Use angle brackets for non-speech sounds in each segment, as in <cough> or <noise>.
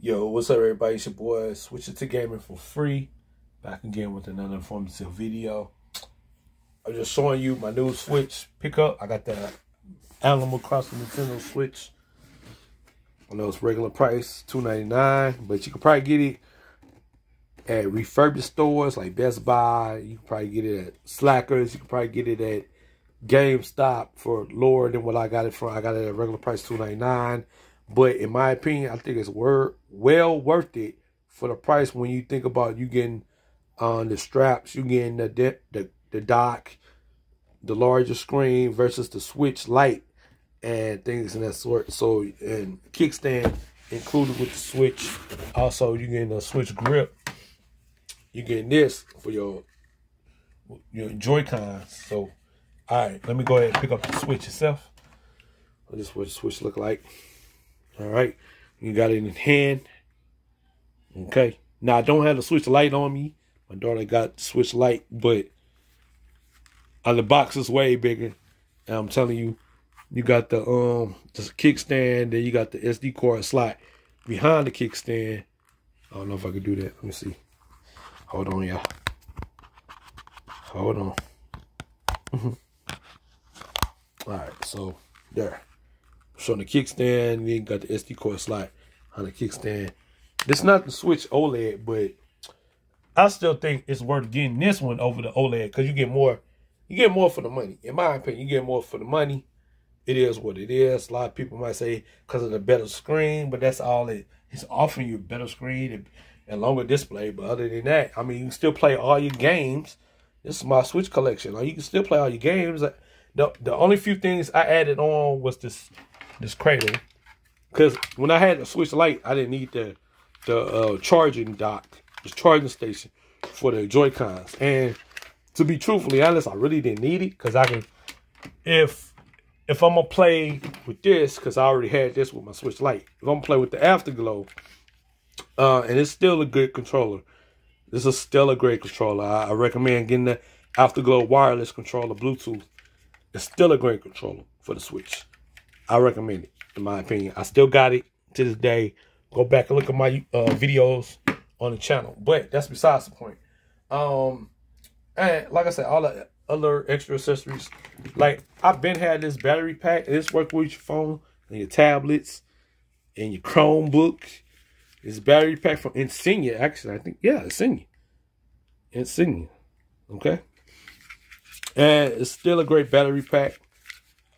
Yo, what's up, everybody? It's your boy, Switch It to Gaming for free. Back again with another informative video. I'm just showing you my new Switch pickup. I got the Animal Crossing Nintendo Switch. I know it's regular price, $2.99, but you can probably get it at refurbished stores like Best Buy. You can probably get it at Slackers. You can probably get it at GameStop for lower than what I got it for. I got it at regular price, $2.99. But in my opinion, I think it's wor well worth it for the price when you think about you getting on uh, the straps, you getting the, the the dock, the larger screen versus the Switch light and things in that sort. So and kickstand included with the Switch. Also, you getting a Switch grip. You getting this for your your Joy-Cons. So, all right, let me go ahead and pick up the Switch itself. This is what the Switch look like. All right. You got it in hand. Okay. Now, I don't have the switch light on me. My daughter got switch light, but on the box is way bigger. And I'm telling you, you got the um the kickstand, then you got the SD card slot behind the kickstand. I don't know if I could do that. Let me see. Hold on, y'all. Hold on. <laughs> All right, so there. So on the kickstand, then got the SD card slot on the kickstand. It's not the Switch OLED, but I still think it's worth getting this one over the OLED because you get more, you get more for the money. In my opinion, you get more for the money. It is what it is. A lot of people might say because of the better screen, but that's all it. It's offering you a better screen and, and longer display. But other than that, I mean, you can still play all your games. This is my Switch collection. Like, you can still play all your games. The, the only few things I added on was this this cradle. Because when I had the Switch Lite, I didn't need the the uh, charging dock, the charging station for the Joy-Cons. And to be truthfully honest, I really didn't need it because I can, if if I'm gonna play with this, because I already had this with my Switch Lite. If I'm gonna play with the Afterglow, uh, and it's still a good controller. This is still a great controller. I, I recommend getting the Afterglow wireless controller, Bluetooth. It's still a great controller for the Switch. I recommend it, in my opinion. I still got it to this day. Go back and look at my uh, videos on the channel. But that's besides the point. Um, and like I said, all the other extra accessories. Like, I've been had this battery pack. This work with your phone and your tablets and your Chromebook. This battery pack from Insignia, actually. I think, yeah, Insignia. Insignia. Okay? And it's still a great battery pack.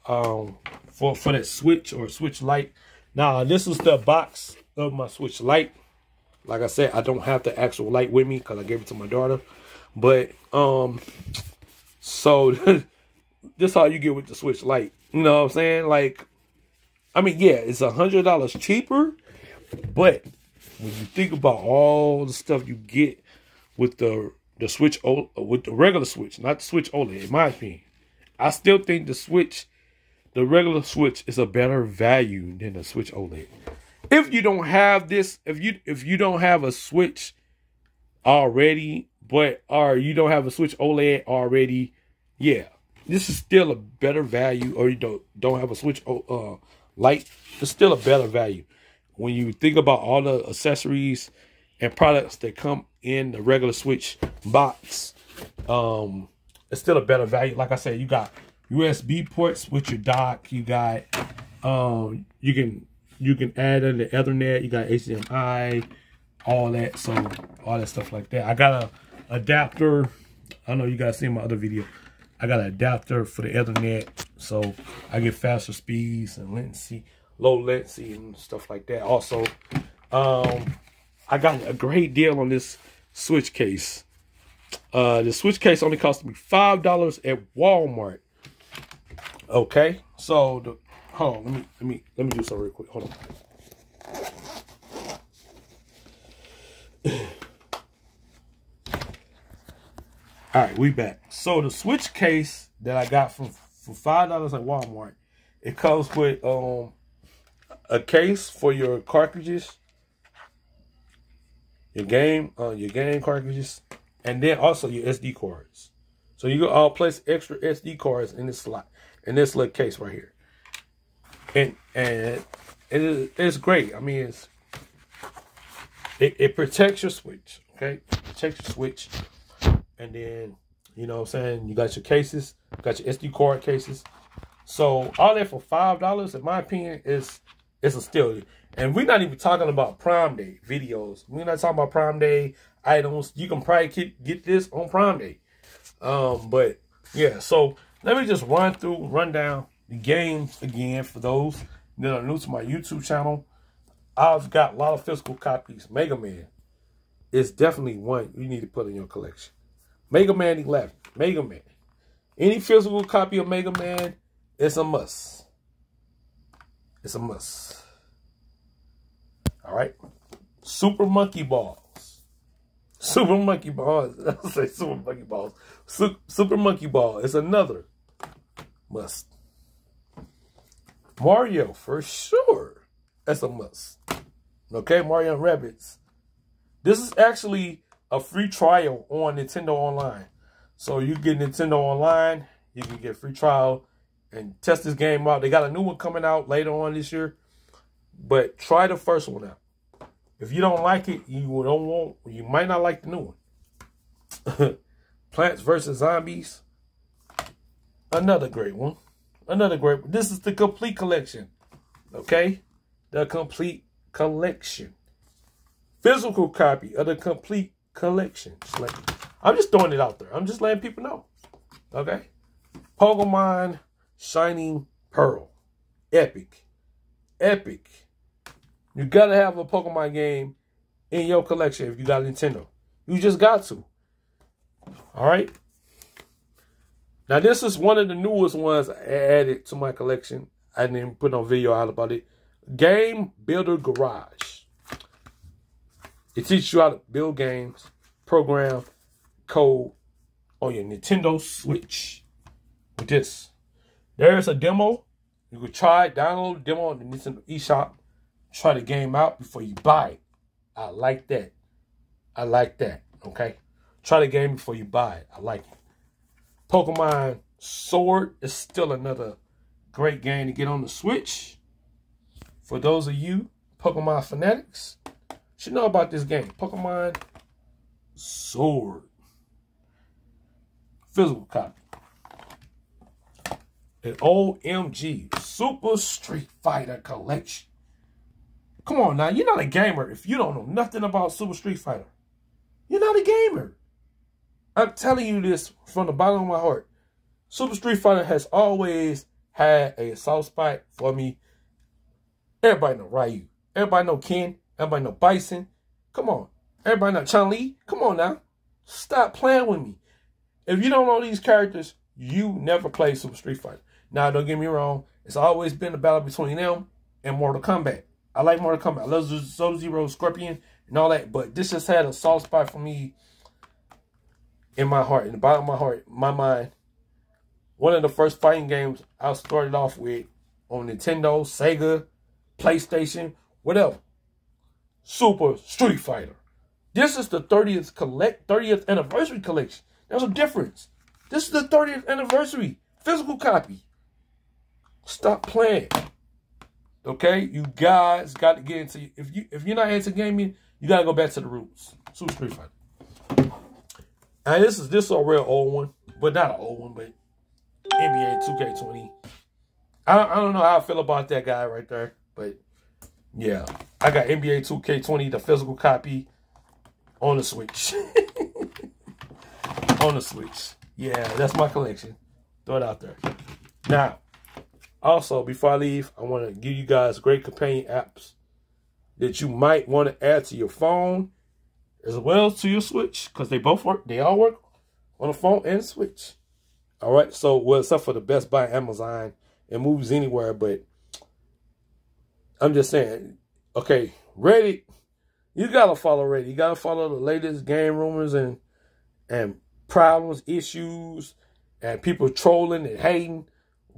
Um, for, for that switch or switch light. Now, this is the box of my switch light. Like I said, I don't have the actual light with me because I gave it to my daughter. But, um, so <laughs> this how you get with the switch light. You know what I'm saying? Like, I mean, yeah, it's a hundred dollars cheaper, but when you think about all the stuff you get with the the switch with the regular switch, not the switch OLED, in my opinion, I still think the switch the regular Switch is a better value than the Switch OLED. If you don't have this, if you if you don't have a Switch already, but or you don't have a Switch OLED already, yeah, this is still a better value. Or you don't don't have a Switch uh Lite, it's still a better value when you think about all the accessories and products that come in the regular Switch box. Um, it's still a better value. Like I said, you got USB ports with your dock. You got um you can you can add in the Ethernet. You got HDMI, all that. So all that stuff like that. I got a adapter. I know you guys seen my other video. I got an adapter for the Ethernet, so I get faster speeds and latency, low latency and stuff like that. Also, um, I got a great deal on this switch case. Uh, the switch case only cost me five dollars at Walmart. Okay, so the hold on, let me let me let me do something real quick. Hold on. <clears throat> All right, we back. So the switch case that I got for for five dollars at Walmart, it comes with um a case for your cartridges, your game, uh, your game cartridges, and then also your SD cards. So you can all place extra SD cards in this slot in this little case right here. And and it is it's great. I mean it's it, it protects your switch. Okay, protects your switch, and then you know what I'm saying you got your cases, got your SD card cases. So all that for five dollars, in my opinion, is is a steal. And we're not even talking about Prime Day videos. We're not talking about Prime Day items. You can probably get, get this on Prime Day. Um, but yeah, so let me just run through, run down the games again for those that are new to my YouTube channel. I've got a lot of physical copies. Mega Man is definitely one you need to put in your collection. Mega Man 11. Mega Man. Any physical copy of Mega Man, it's a must. It's a must. All right. Super Monkey Balls. Super Monkey Balls. <laughs> I say Super Monkey Balls. Super Monkey Ball is another must. Mario, for sure. That's a must. Okay, Mario and Rabbids. This is actually a free trial on Nintendo Online. So you get Nintendo Online, you can get free trial and test this game out. They got a new one coming out later on this year. But try the first one out. If you don't like it, you don't want you might not like the new one. <laughs> Plants vs. Zombies. Another great one. Another great one. This is the complete collection. Okay? The complete collection. Physical copy of the complete collection. I'm just throwing it out there. I'm just letting people know. Okay? Pokemon Shining Pearl. Epic. Epic. You gotta have a Pokemon game in your collection if you got Nintendo. You just got to. All right. Now this is one of the newest ones I added to my collection. I didn't put no video out about it. Game Builder Garage. It teaches you how to build games, program, code on your Nintendo Switch with this. There's a demo. You can try it, download the demo on the Nintendo eShop. Try the game out before you buy it. I like that. I like that. Okay. Try the game before you buy it. I like it. Pokemon Sword is still another great game to get on the Switch. For those of you Pokemon fanatics, should know about this game. Pokemon Sword. Physical copy. An OMG Super Street Fighter Collection. Come on now, you're not a gamer if you don't know nothing about Super Street Fighter. You're not a gamer. I'm telling you this from the bottom of my heart. Super Street Fighter has always had a soft spot for me. Everybody know Ryu. Everybody know Ken. Everybody know Bison. Come on. Everybody know Chun-Li. Come on now. Stop playing with me. If you don't know these characters, you never play Super Street Fighter. Now, don't get me wrong. It's always been a battle between them and Mortal Kombat. I like Mortal Kombat. I love Sub-Zero, Scorpion, and all that. But this just had a soft spot for me in my heart, in the bottom of my heart, my mind. One of the first fighting games I started off with on Nintendo, Sega, PlayStation, whatever. Super Street Fighter. This is the 30th collect 30th anniversary collection. There's a difference. This is the 30th anniversary physical copy. Stop playing. Okay, you guys got to get into. If you if you're not into gaming, you gotta go back to the roots. Super Street Fighter. And this is this is a real old one, but not an old one, but NBA 2K20. I I don't know how I feel about that guy right there, but yeah, I got NBA 2K20, the physical copy, on the Switch. <laughs> on the Switch. Yeah, that's my collection. Throw it out there. Now, also, before I leave, I want to give you guys great companion apps that you might want to add to your phone as well to your Switch because they both work. They all work on the phone and Switch. All right. So, well, except for the Best Buy, Amazon, and Movies Anywhere, but I'm just saying, okay, Reddit, you gotta follow Reddit. You gotta follow the latest game rumors and and problems, issues, and people trolling and hating.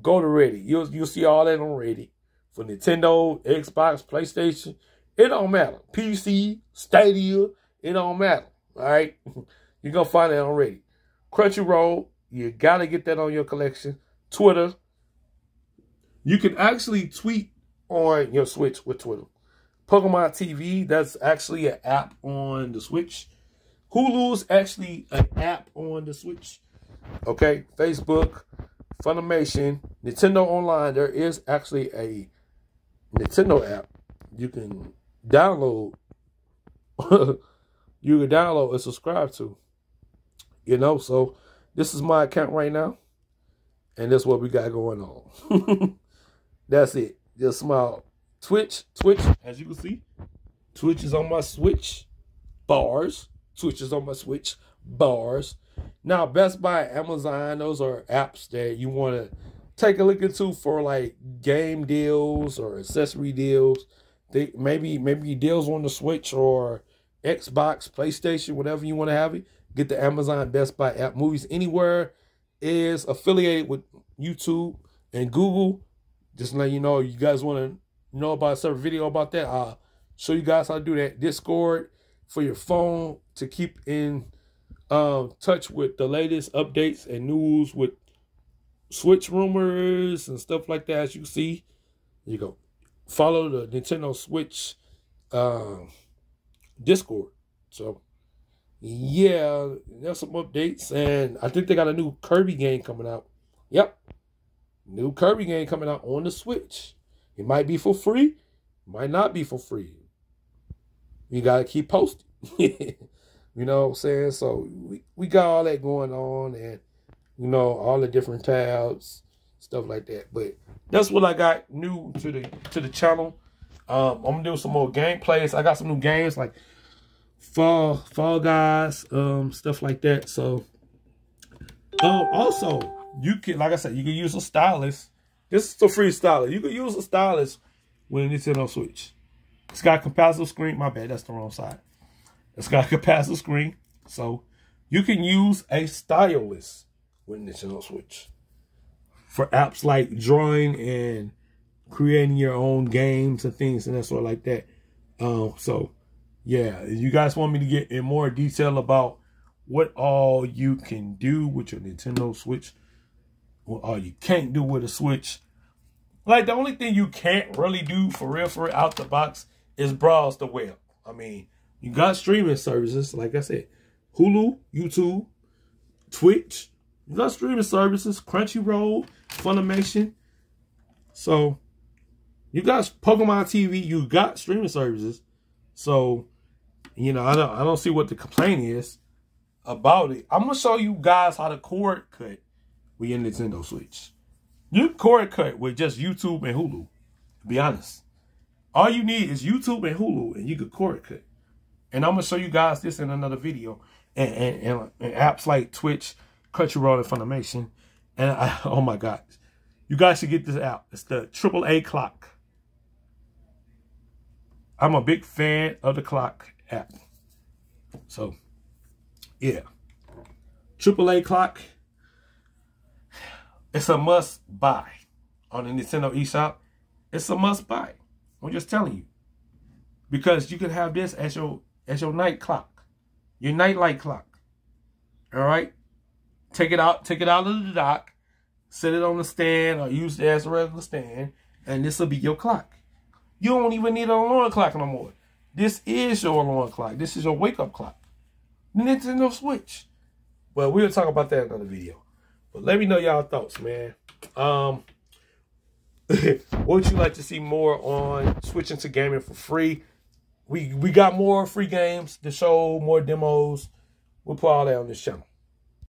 Go to Reddit. You'll you'll see all that on Reddit. For Nintendo, Xbox, PlayStation. It don't matter. PC, Stadia, it don't matter. All right. <laughs> You're gonna find that already. Crunchyroll, you gotta get that on your collection. Twitter. You can actually tweet on your Switch with Twitter. Pokemon TV, that's actually an app on the Switch. Hulu's actually an app on the Switch. Okay, Facebook, Funimation, Nintendo Online, there is actually a Nintendo app you can download. <laughs> you can download and subscribe to. You know, so this is my account right now. And that's what we got going on. <laughs> that's it. Just smile. Twitch, Twitch, as you can see, Twitch is on my Switch bars. Twitch is on my Switch bars. Now, Best Buy, Amazon, those are apps that you want to take a look into for like game deals or accessory deals. They maybe maybe deals on the Switch or Xbox, PlayStation, whatever you want to have it. Get the Amazon Best Buy app. Movies Anywhere is affiliated with YouTube and Google. Just let you know, you guys want to know about a separate video about that, I'll show you guys how to do that. Discord for your phone to keep in um, touch with the latest updates and news with Switch rumors and stuff like that. As you see, you go follow the Nintendo Switch um, Discord. So, yeah, there's some updates, and I think they got a new Kirby game coming out. Yep, new Kirby game coming out on the Switch. It might be for free, might not be for free. You gotta keep posting. <laughs> you know what I'm saying? So we, we got all that going on and you know, all the different tabs, stuff like that. But that's what I got new to the to the channel. Um, I'm gonna do some more gameplays. I got some new games like Fall Fall Guys, um, stuff like that. So um also you can like I said, you can use a stylus this is a free stylus. You can use a stylus with a Nintendo Switch. It's got a capacitive screen. My bad, that's the wrong side. It's got <laughs> a capacitive screen. So you can use a stylus with Nintendo Switch. For apps like drawing and creating your own games and things and that sort of like that. Um, so yeah, you guys want me to get in more detail about what all you can do with your Nintendo Switch what all you can't do with a Switch. Like, the only thing you can't really do for real, for real, out the box is browse the web. I mean, you got streaming services, like I said, Hulu, YouTube, Twitch. You got streaming services, Crunchyroll, Funimation. So, you got Pokemon TV, you got streaming services. So, you know, I don't, I don't see what the complaint is about it. I'm to show you guys how to cord cut with your Nintendo Switch. You cord cut with just YouTube and Hulu, be honest. All you need is YouTube and Hulu, and you can cord cut. And I'm to show you guys this in another video. And, and, and, and apps like Twitch, Crunchyroll, and Funimation. And I, <laughs> oh my God. You guys should get this out. It's the AAA clock. I'm a big fan of the clock app. So, yeah. AAA clock it's a must buy on the Nintendo eShop. It's a must buy. I'm just telling you. Because you can have this as your as your night clock. Your night light clock. All right? Take it out, take it out of the dock, set it on the stand or use it as a regular stand, and this will be your clock. You don't even need an alarm clock no more. This is your alarm clock. This is your wake up clock. The Nintendo Switch. Well, we'll talk about that in another video. But let me know y'all thoughts, man. Um, <laughs> would you like to see more on switching to gaming for free? We we got more free games to show, more demos. We'll put all that on this channel.